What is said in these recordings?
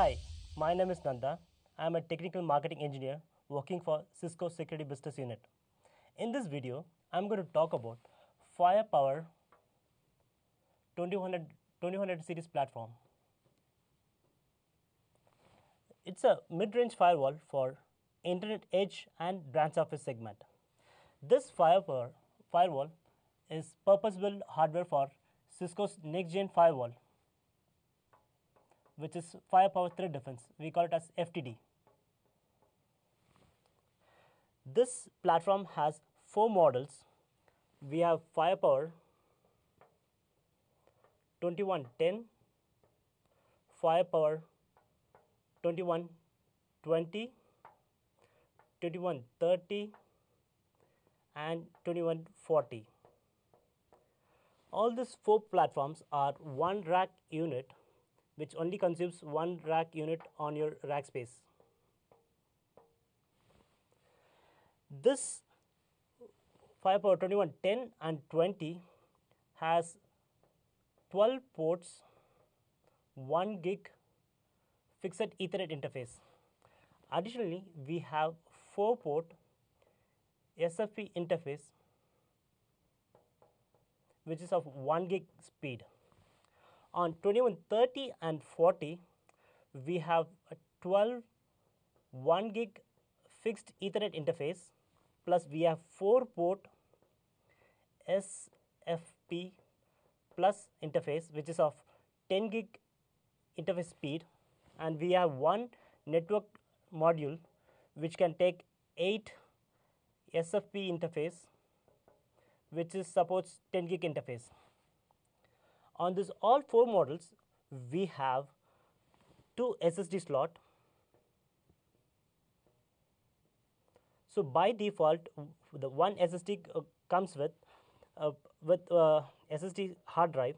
Hi, my name is Nanda. I am a technical marketing engineer working for Cisco Security Business Unit. In this video, I'm going to talk about Firepower 2100, 2100 series platform. It's a mid-range firewall for internet edge and branch office segment. This firepower firewall is purpose-built hardware for Cisco's next-gen firewall, which is Firepower Threat Defense. We call it as FTD. This platform has four models. We have Firepower 2110, Firepower 2120, 2130, and 2140. All these four platforms are one rack unit which only consumes one rack unit on your rack space. This Firepower 2110 and 20 has 12 ports, 1 gig fixed Ethernet interface. Additionally, we have 4 port SFP interface which is of 1 gig speed. On 2130 and 40, we have a 12 1 gig fixed Ethernet interface plus we have 4 port SFP plus interface which is of 10 gig interface speed and we have one network module which can take 8 SFP interface which is supports 10 gig interface. On this all four models we have two SSD slot. So by default the one SSD uh, comes with uh, with uh, SSD hard drive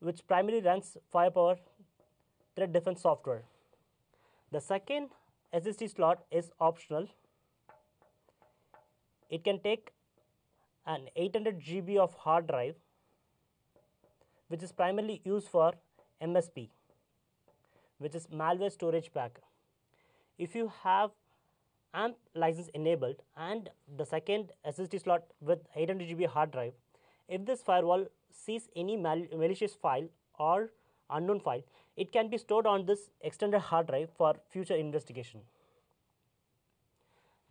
which primarily runs firepower threat defense software. The second SSD slot is optional. It can take an 800 GB of hard drive which is primarily used for MSP which is malware storage pack. If you have AMP license enabled and the second SSD slot with 800 GB hard drive, if this firewall sees any mal malicious file or unknown file, it can be stored on this extended hard drive for future investigation.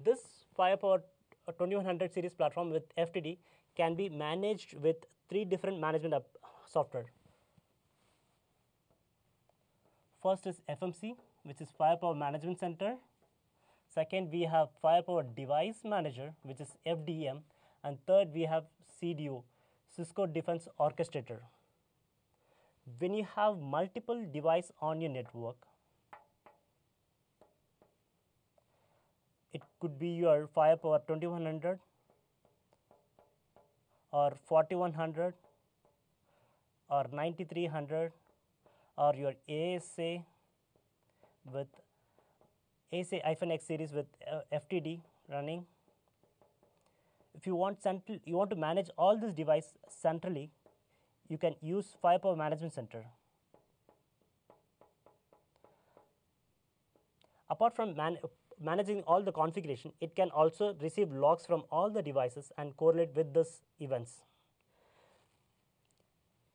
This Firepower uh, 2100 series platform with FTD can be managed with three different management software. First is FMC, which is Firepower Management Center. Second, we have Firepower Device Manager, which is FDM. And third, we have CDO, Cisco Defense Orchestrator. When you have multiple device on your network, it could be your Firepower 2100 or 4100 or 9300 or your ASA with ASA-X series with uh, FTD running. If you want central, you want to manage all this device centrally, you can use Firepower Management Center. Apart from man managing all the configuration, it can also receive logs from all the devices and correlate with these events.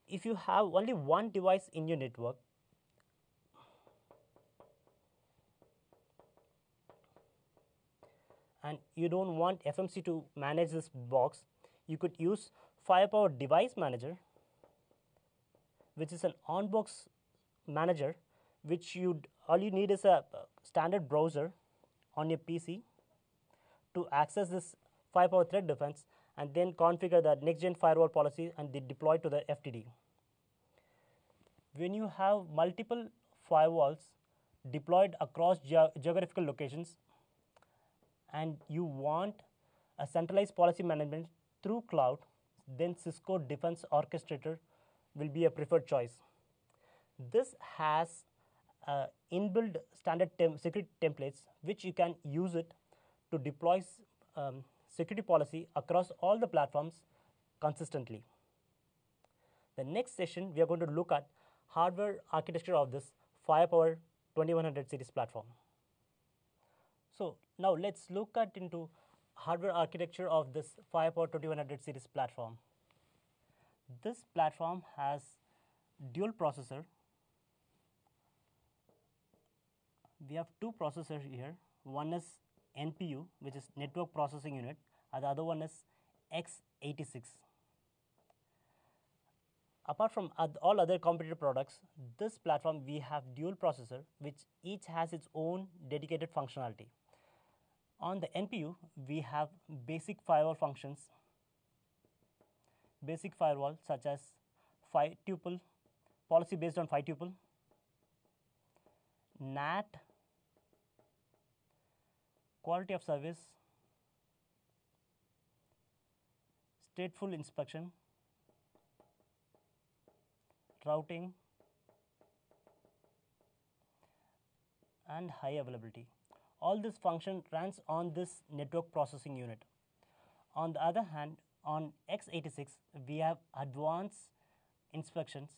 If you have only one device in your network, and you don't want FMC to manage this box, you could use Firepower Device Manager, which is an on-box manager, which you all you need is a standard browser on your PC to access this firepower threat defense and then configure the next gen firewall policy and de deploy to the FTD. When you have multiple firewalls deployed across ge geographical locations and you want a centralized policy management through cloud, then Cisco Defense Orchestrator will be a preferred choice. This has uh, inbuilt standard tem security templates which you can use it to deploy um, security policy across all the platforms consistently. The next session we are going to look at hardware architecture of this Firepower 2100 series platform. So now let's look at into hardware architecture of this Firepower 2100 series platform. This platform has dual processor. We have two processors here. One is NPU, which is network processing unit, and the other one is x86. Apart from all other competitor products, this platform we have dual processor, which each has its own dedicated functionality. On the NPU, we have basic firewall functions, basic firewall such as 5 tuple, policy based on 5 tuple, NAT, quality of service, stateful inspection, routing, and high availability. All this function runs on this network processing unit. On the other hand, on x86, we have advanced inspections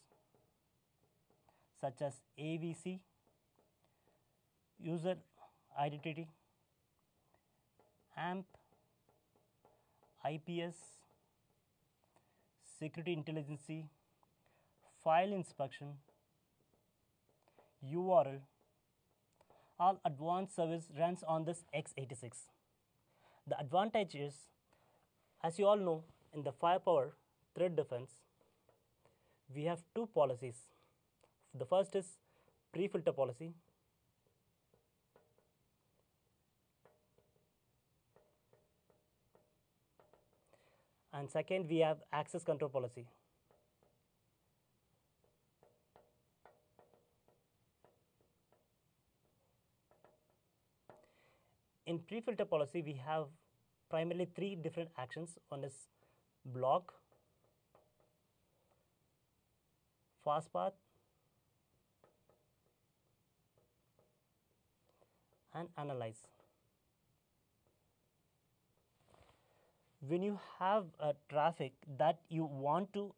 such as AVC, user identity, AMP, IPS, security intelligence, file inspection, URL, all advanced service runs on this x86. The advantage is, as you all know, in the firepower threat defense, we have two policies. The first is pre-filter policy. And second, we have access control policy. in pre-filter policy, we have primarily three different actions. One is block, fast path, and analyze. When you have a traffic that you want to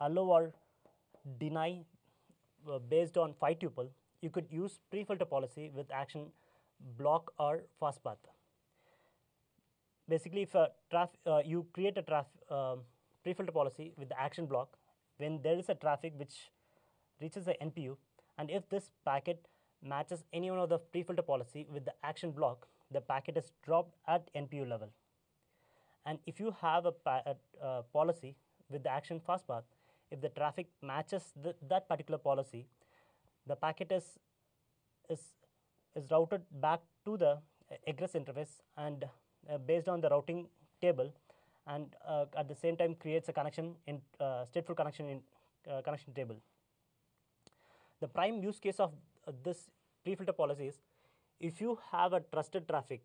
allow or deny uh, based on 5 tuple, you could use pre-filter policy with action block or fast path. Basically, if traf- uh, you create a traf- uh, pre-filter policy with the action block, when there is a traffic which reaches the NPU, and if this packet matches any one of the pre-filter policy with the action block, the packet is dropped at NPU level. And if you have a, a uh, policy with the action fast path, if the traffic matches that particular policy, the packet is is is routed back to the egress interface and uh, based on the routing table and uh, at the same time creates a connection in uh, stateful connection in uh, connection table. The prime use case of uh, this pre-filter policy is if you have a trusted traffic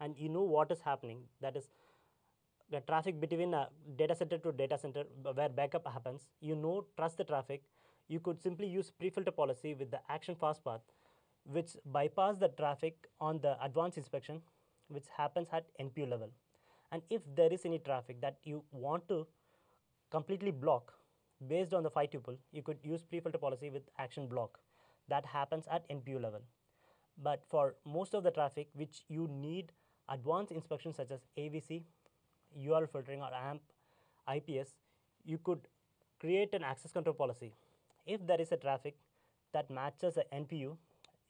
and you know what is happening, that is the traffic between a data center to data center where backup happens, you know trust the traffic, you could simply use pre-filter policy with the action fast path which bypass the traffic on the advanced inspection which happens at NPU level. And if there is any traffic that you want to completely block based on the 5 tuple, you could use pre-filter policy with action block. That happens at NPU level. But for most of the traffic which you need advanced inspection such as AVC, URL filtering or AMP, IPS, you could create an access control policy. If there is a traffic that matches a NPU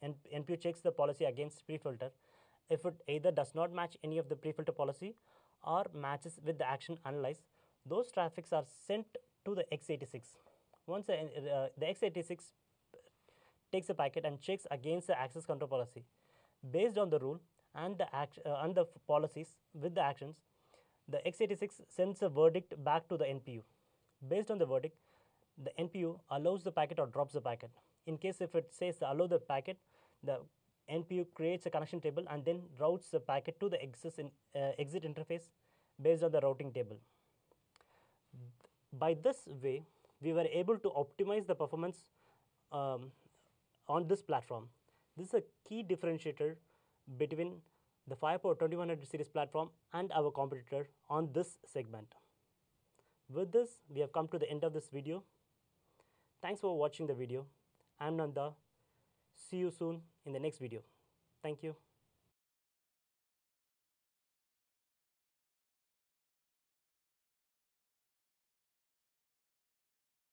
NPU checks the policy against pre-filter. If it either does not match any of the pre-filter policy or matches with the action analyze, those traffics are sent to the x86. Once the, uh, the x86 takes the packet and checks against the access control policy, based on the rule and the act, uh, and the policies with the actions, the x86 sends a verdict back to the NPU. Based on the verdict, the NPU allows the packet or drops the packet. In case if it says allow the packet, the NPU creates a connection table and then routes the packet to the exit, in, uh, exit interface based on the routing table. By this way, we were able to optimize the performance um, on this platform. This is a key differentiator between the Firepower 2100 series platform and our competitor on this segment. With this, we have come to the end of this video. Thanks for watching the video. I'm Nanda. See you soon in the next video. Thank you.